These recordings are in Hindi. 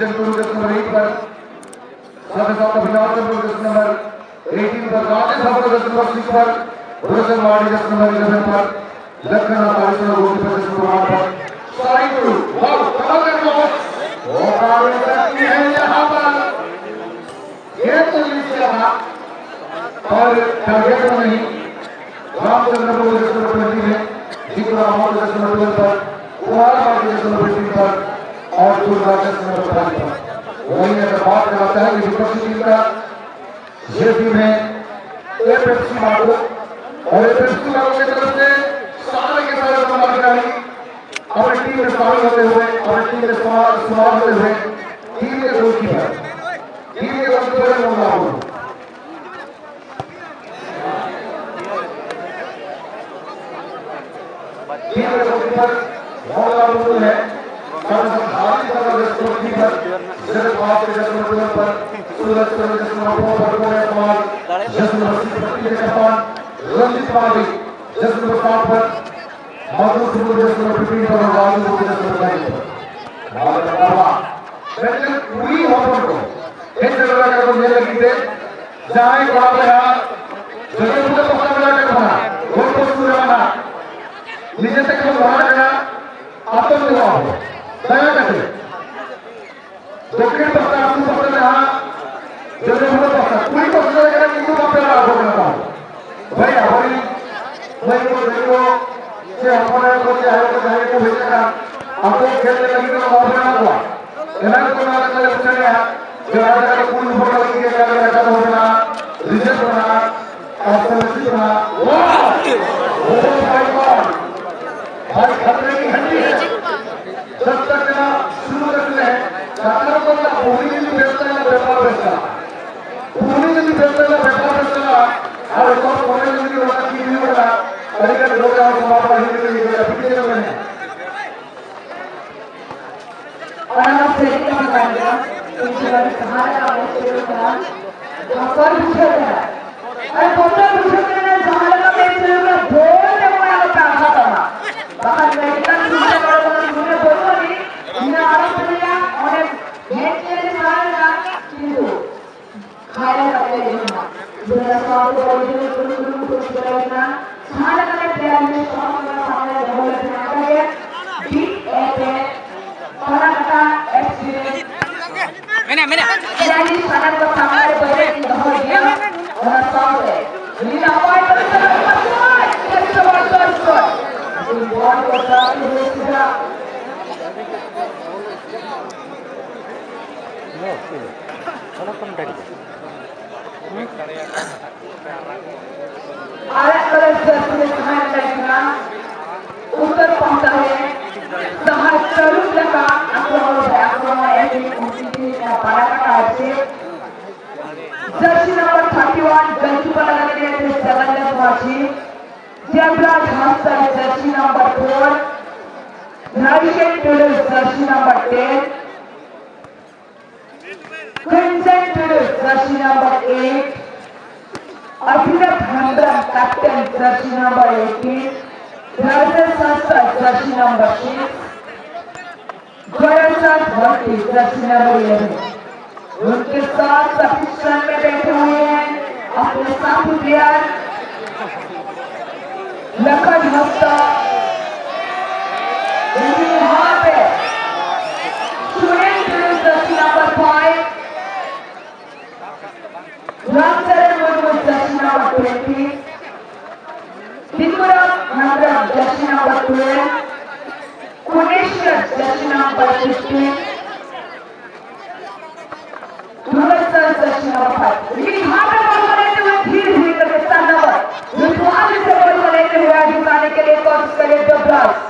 Guru just number 8 पर साथ साथ Guru just number 18 पर राजेश Thakur just number 6 पर Bhushan Wadi just number 11 पर लखन कालेश्वर गोटी number 8 पर साई गुरु वाह कमाल कर लो मुकाबले सकती है यहाँ पर ये तो नीचे रहा और टारगेट नहीं रामचंद्र प्रभु just 20 में ज़िक्र अमर just number 12 पर कुमार just number 15 पर और पर वही अगर बात कराता है कि विपक्षी टीम का ये टीम है एपेक्सी मार्को और एपेक्सी मार्को की तरफ़ से सारे के सारे खिलाड़ी अपनी टीम में शामिल होते हुए, अपनी टीम में समाप्त होते हुए टीम के गोलकीपर टीम के गोलकीपर मोहम्मद राहुल टीम के गोलकीपर मोहम्मद है रंजित पाजी जस्ट नंबर सात पर मधु सुबह जस्ट नंबर फिफ्टीन पर और राजू को जस्ट नंबर नाइन पर और बाबा लेकिन पूरी होटल को एक जगह का तो ये लगी थे जहाँ एक बड़ा बड़ा जगह मुझे पता मिला कर बना वो तो सुने वाला नीचे तक हम वहाँ गया आतंक हुआ हो दया करके दक्षिण पश्चिम आसू पश्चिम यहाँ जगह मुझे पता पूरी कोशिश करेगा कि तू वहाँ पे रहा हो करता हूँ। भाई हमारी भाई को से हमारे को है तो भाई को भेजेगा आपको खेलने लगी तो वहाँ ना हुआ। इन्हें को ना करने लगे चले जो आज का पूरी फ़ोटो लगी है क्या लगा तो होना रिज़ल्ट बना। और बना। वाह! ओ माय गॉड भाई, खतरे की हड्डी है जब तक ना शुरू करते हैं खतरे को ना भूमि में बेचता है ना व्यापार बेचता भूमि में बेचता है ना व्यापार बेचता और एक और कोने में भी होगा कि नहीं होगा अधिकतर लोग और समापन ही नहीं होगा पीछे में है और हम आप से क्या बताएँगे इनके बारे में सहारा का वो शुरू करा हम पर पूछे थे अरे फ़ोटो पूछे थे ना सहारा का मैं शुरू में बोल दे वो यार का खाता था बाहर में इतना सुनने वाला तो मुझे बोलो नहीं इन्हें आरोप दिया और नेट के सहारा का किंतु खाया करते हैं दुनिया साथ में बोलते हैं कुछ कुछ कुछ करेगा सहारा का प्यार में सामने सामने बोल रहे हैं आगे डी ए पे पराकता experience Mena, mena. jadi sangat pertama boleh dibahagia orang sampai ini apa yang kita lakukan kita semua terus ini buat kita ini jersey number 31 गलती पर लगाने के लिए जगन्नाथ वासी देवराज हंसल जर्सी नंबर 4 नारिकेल टूडल जर्सी नंबर 10 क्रिंजन टूडल जर्सी नंबर 8 अभिनव हंद्रम कैप्टन जर्सी नंबर 18 राजेश संस्था जर्सी नंबर 6 गोरचंद भट्टी जर्सी नंबर 11 उनके साथ सभी क्षण बैठे हुए हैं। अपने साथी प्लेयर लखन हफ़्ता यहाँ पे दर्शी नंबर फाइव रामचरण मुर्मू दर्शी नंबर ट्वेंटी नंदरम दर्शी नंबर ट्वेल्व कुनेश्वर दर्शी number fifteen Universal Searching Number 5. लेकिन यहाँ पे बॉल को लेते हुए धीरे धीरे करके स्थान नंबर विश्वास से बॉल को लेते हुए आगे बढ़ाने के लिए कोशिश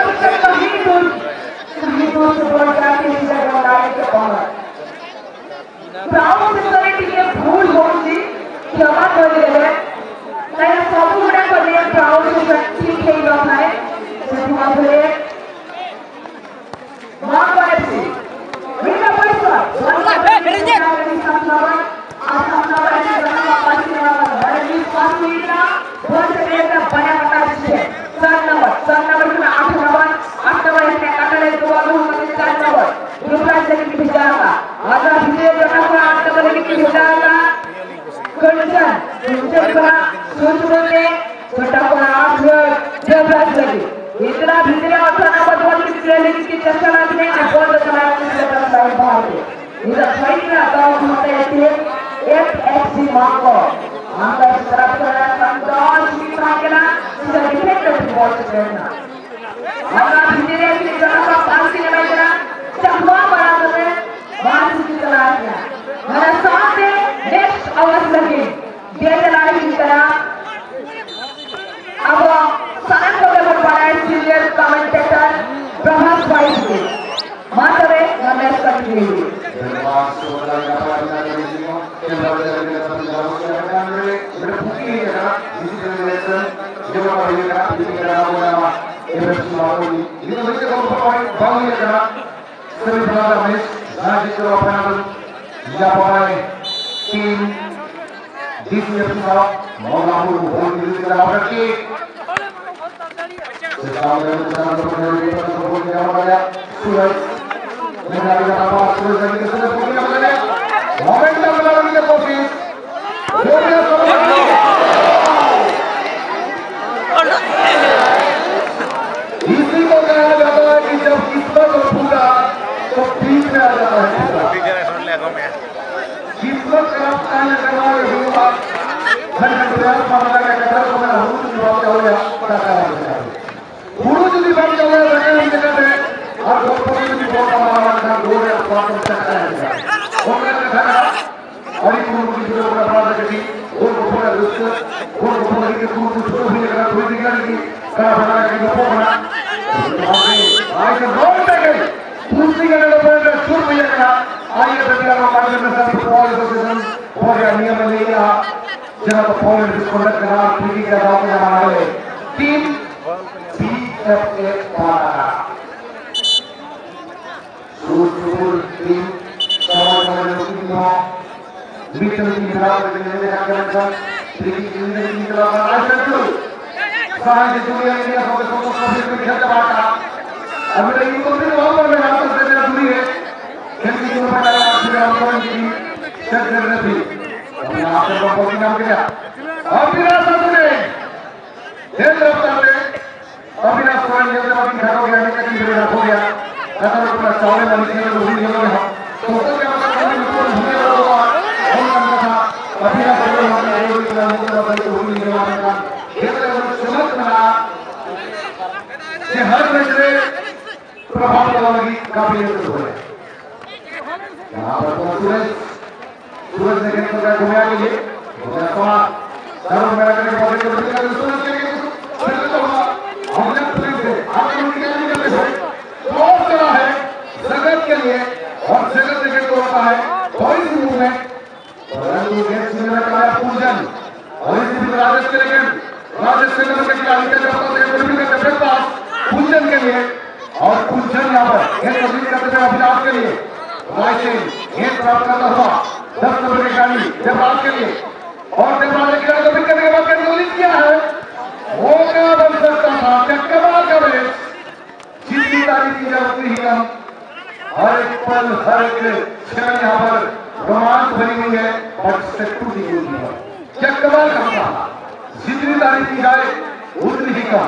रामचंद्राचार्य जी से बनाने के जी ने भूल कौन जाता। माझा विजय प्रकल्प आतापर्यंत घेतला होता? कंडीशन तुमच्या सुरसुरने छोटापणा आठवण जबरात झाली इतरा भिजल्या असताना बदलून घेतलेली की चर्चा लागणे आठवण करायला पाहते इथं पहिला गाव म्हणता येते एफ़ एफ़ सी मागो आमचा खराब करण्याचा दॉल शिक्षा केला तिचा डिफेक्ट फुटबॉल खेळला आता इंजिनिअरिंग करण्याचा पास केला चकवा बरा करे की से चला गया मेरा सामने नेक्स्ट अवसर के ये की तरह। अब सनन को भी बड़ा सीनियर कमेंटेटर प्रभास भाई जी मातरे रमेश कटरी धन्यवाद सोला का पालन करने के लिए केंद्र वाले के साथ जाओ के हमारे बड़े फुकी है ना इसी जनरेशन जो का ये का इसी का नाम है ये बस मारो ये तो देखो को पॉइंट बाउंड है ना सभी बड़ा मैच आज जो अपना या पाए टीम डीसीएफ का मौका हो बोल के लिए आप रखिए सामने में जाना तो पड़ेगा तो बोल के हमारा सूरज Menjadi apa terus lagi ke sana punya mana? Momentum lagi ke kosis. Bola इसी को कहा जाता है कि जब किस्मत और पूरा तो बीच में आ जाता है किस्मत का करना हुआ घर प्रयास मामला का कटर को मैं हूँ तो जवाब हो गया पता करा गुरु जी भी बात कर रहे हैं हम जगह में और डॉक्टर जी बहुत हमारा का गोल है स्वास्थ्य सकता है वो मैं और ये गुरु की जो बड़ा बड़ा कटी वो को पूरा रुस्क वो को पूरा के गुरु को छोड़ भी लगा कोई दिखा नहीं करा बना के को बना के रोड तक दूसरी का लोग ने छुप भी लगा बेटा को मार में सब हो जना तो फॉल डिस्कंडक्ट करा पीटी का दाव में हमारे team BFF Parana. Sul tim sama-sama dengan tim Bicara tinggal dengan yang akan Triki ini ini kalau ada tu. Sahaja dunia ini apa semua kafir में खेलता बाटा अभी तो इनको भी वहाँ पर मैं आपस से मेरा दूरी है खेल की जो बता रहा हम कौन की चेक कर अपने आप से लोगों नाम क्या और फिर ऐसा सुने रफ्तार में अविनाश सोरेन जैसे अभी खड़ा हो गया निकल के रखो गया ऐसा लोग पूरा चावल वाली चीज़ें लोग भी लोग हैं तो तो क्या मतलब करने में कोई भूले लोग हुआ हम करना था अविनाश सोरेन हमने एक भी बता के भूल नहीं हुआ था ये तो हम समझ बना कि हर मैच प्रभाव डालने की काबिलियत हो है यहाँ पर तो सूरज सूरज ने खेल कर घुमाया के लिए तो चारों मेरा करने पॉकेट को निकाल सूरज के लिए फिर तो हमने पुलिस से आपने उनके लिए निकलते थे बहुत चला है जगत के लिए और जगत जगत को होता है थोड़ी सी मूवमेंट परंतु सुनने में कहा पूजन और इसी राजेश के लिए राजेश के के खिलाड़ी के तक एक भी करते पास पूजन के लिए और पूजन यहाँ पर गेट कंप्लीट करते थे अभिलाष के लिए। रायसेन गेट प्राप्त करता हुआ दस नंबर के खिलाड़ी देवराज के लिए। और देवराज के खिलाड़ी कंप्लीट करने के बाद कैंसिल किया है? मौका बन सकता था चक्रवात का मैच जितनी तारीफ़ की जाती ही कम हर एक पल, हर एक क्षण यहाँ पर रोमांच भरी हुई है और टूटी हुई है। चक्रवात का था जितनी तारीफ़ की जाए, उतनी ही कम।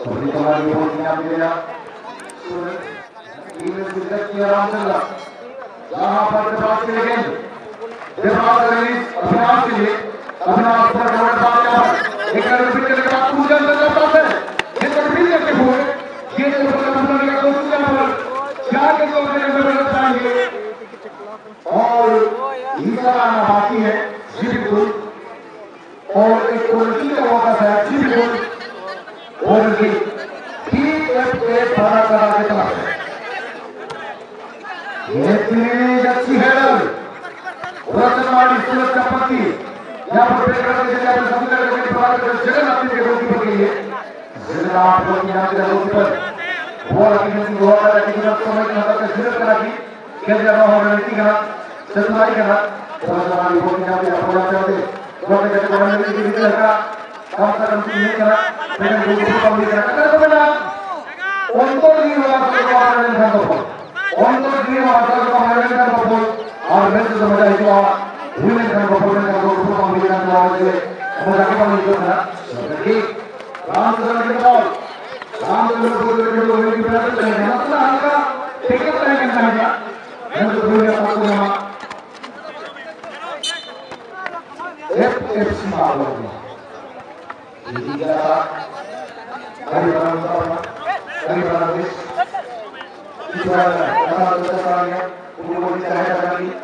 थोड़ी तुम्हारी बहुत ध्यान दिया आराम रहा यहाँ पर देवास के लिए देवास अभिनाश के लिए अभिनाश पर कमेंट बात यहाँ एक रिपीट करने के बाद पूजन करना चाहते हैं। ये रिपीट करके हुए ये तो मतलब पूजन का कोशिश करना पर क्या के तो अपने अंदर बदल पाएँगे और ईसा आना बाकी है। जी बिल्कुल। और एक क्वालिटी का मौका है जी बिल्कुल। और की एफ़ ए पारा करा के तरफ़ है। हेडर रचनवाड़ी सूरज का पत्ती यहाँ पर पेश करते हैं यहाँ पर सभी तरह के प्रकार के जगन अपने के गोलकीपर के लिए जगन आप लोग यहाँ के गोलकीपर वो लगी नहीं वो वाला लगी नहीं समय के अंदर का ज़ीरो करा की खेल जाना हो रणनीति करा चतुराई करा रचनवाड़ी वो यहाँ पे अपना चाहते गोल के गोल में भी भी लगा कम से कम नहीं करा लेकिन गोलकीपर कम नहीं करा करा तो बेटा उनको नहीं हुआ तो वो हमारे लिए था उनको नहीं हुआ तो हमारे लिए था और मैं तो समझा है कि Women kan performance kan kalau perform di dalam lawan itu, mau sakit apa itu kan? Jadi Ramchandra के बॉल रामचंद्र को दे दो वही की प्रयास कर रहे हैं मतलब हल्का टिकट तय करना है क्या मैं तो भूल गया आपको यहाँ एफ़ एफ़ सी मार लो ये क्या था करी बना करी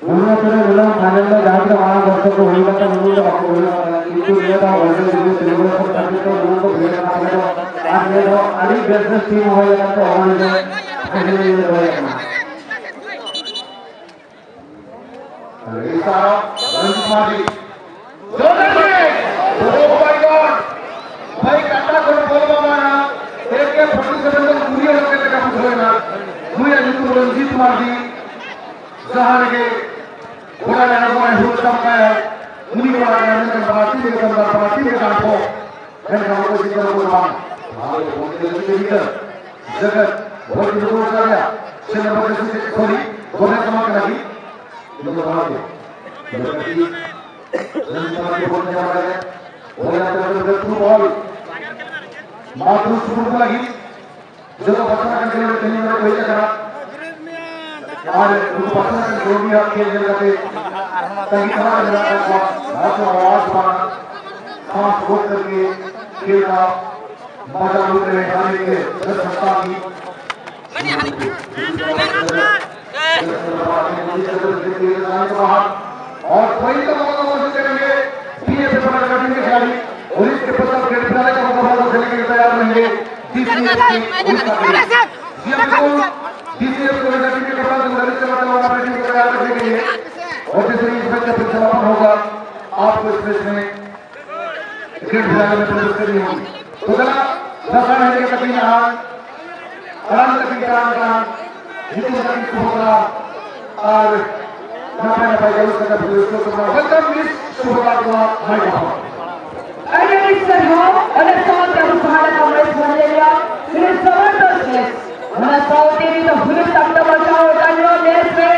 पार्टी के अंदर पार्टी के कांपो है हम को जितना को मान हाँ बोलते हैं कि जगत बहुत लोगों का गया से नंबर से खोली घोड़ा कमा के लगी itu berarti berarti dan sama dia boleh jaga ya boleh ada betul bol मात्र सुपर पसंद करने जो भी आप खेल जगह पे कहीं तरह का का आवाज़ पाना सांस रोक करके खेल का मज़ा लूट रहे हारे के दस सप्ताह की और कोई तो मौका मौजूद करेंगे पीए से बना कठिन के खिलाड़ी और इसके पश्चात खेल खिलाड़ी का मुकाबला खेलने के लिए तैयार रहेंगे डीसीएस को कठिन के कप्तान से ललित चलाते हुए अपने टीम को तैयार रखने के लिए और जैसे इसमें समापन होगा आपको इस मैच में क्रिकेट खिलाड़ी में प्रवेश करनी होगी तो जरा दस रन है तकरीबन अनंत तकरीबन जितने तक होगा और नफा नफा ज़रूर करना फिर उसको करना वेलकम मिस शुभकामना microphone Ada di sana, ada saat yang bersahaja kami sebenarnya. Ini zeberdast match. Mana saat ini तो भूल सकता बचाओ डालो मैच में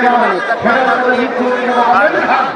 Thank you.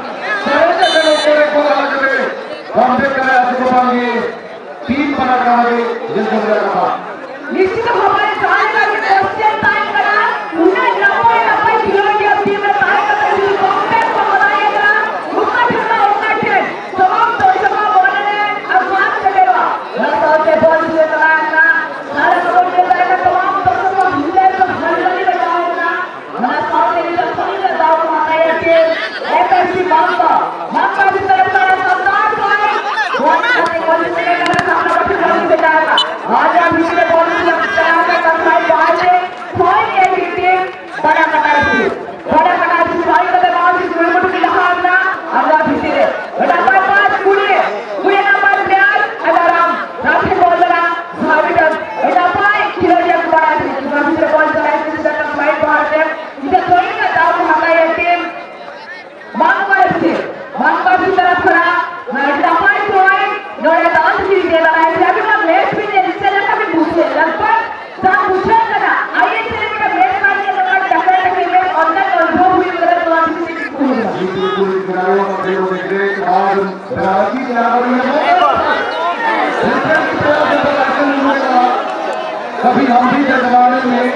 कभी हम भी के जमाने में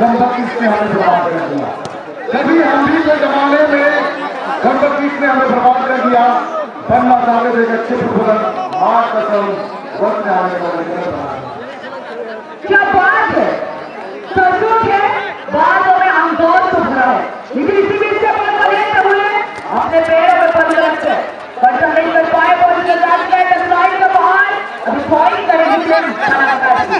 कम्बकीस ने हमें बर्बाद कर दिया? कभी हम भी के जमाने में कम्बकीस ने हमें बर्बाद कर दिया? बनना चाहते थे अच्छे फुटबॉलर मार कसम, वक्त ने हमें बर्बाद क्या बात है? सचमुच है? बात point contribution